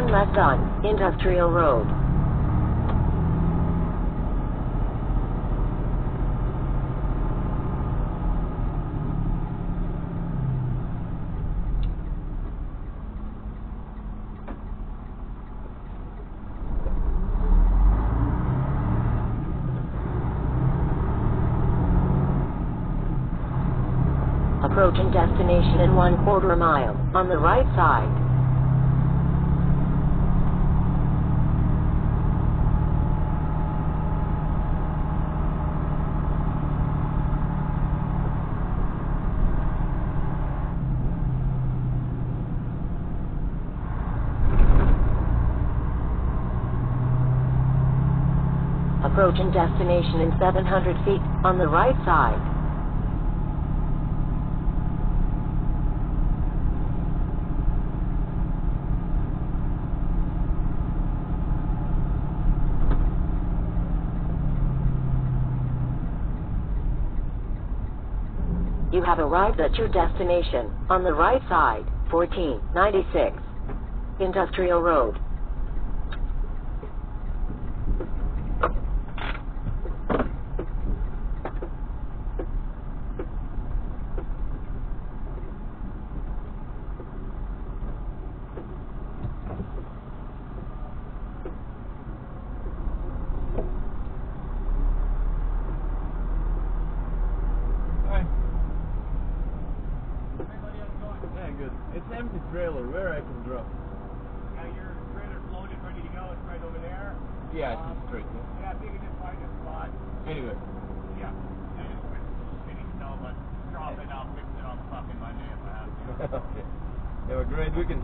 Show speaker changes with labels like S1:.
S1: left on Industrial Road. Approaching destination in one quarter mile, on the right side. Approaching destination in 700 feet, on the right side. You have arrived at your destination, on the right side, 1496 Industrial Road.
S2: Hi. Yeah, good. It's an empty trailer. Where I can drop?
S3: Yeah, your trailer's loaded, ready to go. It's right over there.
S2: Yeah,
S3: Um,
S2: it's straight. Yeah.
S3: Yeah, if you can just find a spot.
S2: Anyway.
S3: Yeah. And just with spinning snow, but drop it. I'll fix it on fucking Monday if I have to.
S2: okay. Have a great weekend.